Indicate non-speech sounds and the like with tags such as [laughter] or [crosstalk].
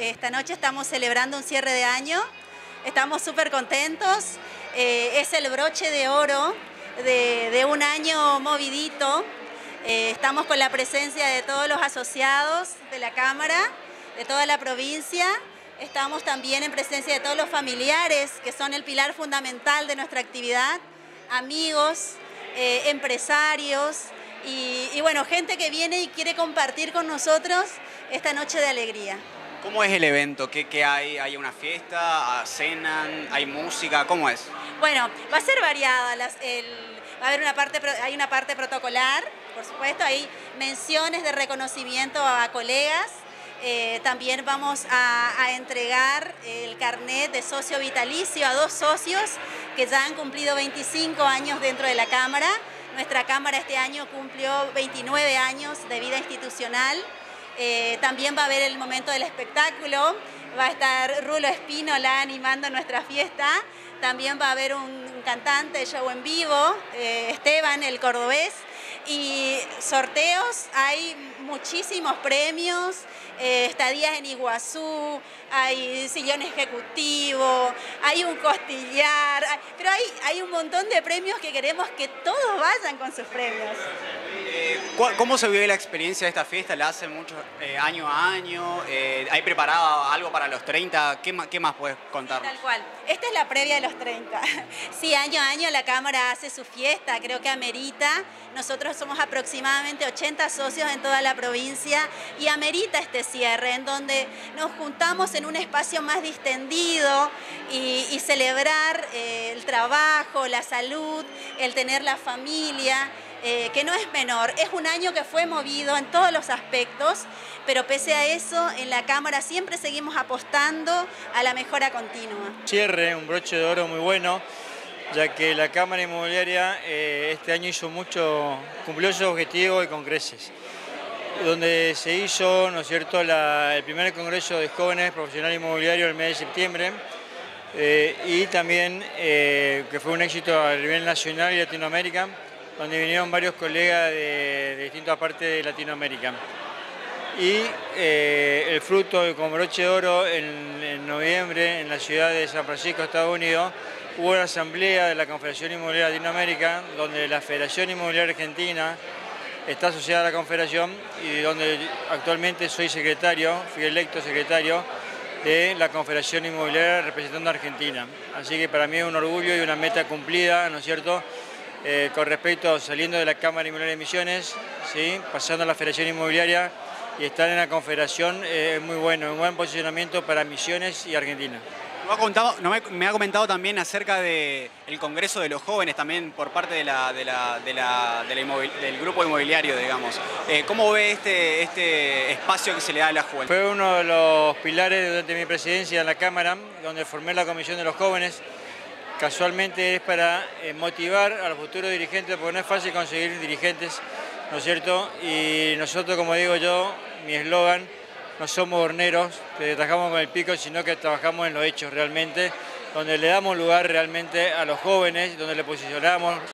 Esta noche estamos celebrando un cierre de año, estamos súper contentos, eh, es el broche de oro de, un año movidito, eh, estamos con la presencia de todos los asociados de la Cámara, de toda la provincia, estamos también en presencia de todos los familiares que son el pilar fundamental de nuestra actividad, amigos, eh, empresarios y, y bueno, gente que viene y quiere compartir con nosotros esta noche de alegría. ¿Cómo es el evento? ¿Qué, hay? ¿Hay una fiesta? ¿Cenan? ¿Hay música? ¿Cómo es? Bueno, va a ser variada. va a haber una parte, hay una parte protocolar, por supuesto, hay menciones de reconocimiento a colegas. Eh, también vamos a, entregar el carnet de socio vitalicio a dos socios que ya han cumplido 25 años dentro de la Cámara. Nuestra Cámara este año cumplió 29 años de vida institucional. Eh, también va a haber el momento del espectáculo, va a estar Rulo Espínola animando nuestra fiesta, también va a haber un cantante, show en vivo, eh, Esteban, el cordobés, y sorteos, hay muchísimos premios, eh, estadías en Iguazú, hay sillón ejecutivo, hay un costillar, pero hay, hay un montón de premios que queremos que todos vayan con sus premios. Eh, ¿Cómo se vive la experiencia de esta fiesta? ¿La hacen mucho eh, año a año? ¿Hay preparado algo para los 30? ¿Qué más, puedes contar? Tal cual. Esta es la previa de los 30. [laughs] Sí, año a año la Cámara hace su fiesta, creo que amerita. Nosotros somos aproximadamente 80 socios en toda la provincia y amerita este cierre en donde nos juntamos en un espacio más distendido y, celebrar eh, el trabajo, la salud, el tener la familia. Eh, que no es menor, es un año que fue movido en todos los aspectos, pero pese a eso, en la Cámara siempre seguimos apostando a la mejora continua. Cierre, un broche de oro muy bueno, ya que la Cámara Inmobiliaria eh, este año hizo mucho, cumplió su objetivo y con donde se hizo, ¿no es cierto?, el primer Congreso de Jóvenes Profesionales Inmobiliarios el mes de septiembre eh, y también que fue un éxito a nivel nacional y Latinoamérica, donde vinieron varios colegas de, distintas partes de Latinoamérica. Y eh, el fruto con broche de oro en, en noviembre en la ciudad de San Francisco, Estados Unidos, hubo una asamblea de la Confederación Inmobiliaria Latinoamérica, donde la Federación Inmobiliaria Argentina, está asociada a la Confederación y donde actualmente soy secretario, fui electo secretario de la Confederación Inmobiliaria representando a Argentina. Así que para mí es un orgullo y una meta cumplida, ¿no es cierto?, eh, con respecto a saliendo de la Cámara Inmobiliaria de Misiones, ¿sí? pasando a la Federación Inmobiliaria y estar en la Confederación eh, es muy bueno, un buen posicionamiento para Misiones y Argentina. Me ha comentado también acerca del Congreso de los Jóvenes, también por parte del grupo inmobiliario, digamos. Eh, ¿Cómo ve este, este espacio que se le da a la juventud? Fue uno de los pilares durante mi presidencia en la Cámara, donde formé la Comisión de los Jóvenes. Casualmente es para eh, motivar a los futuros dirigentes, porque no es fácil conseguir dirigentes, ¿no es cierto? Y nosotros, como digo yo, mi eslogan, no somos horneros que trabajamos con el pico, sino que trabajamos en los hechos realmente, donde le damos lugar realmente a los jóvenes, donde le posicionamos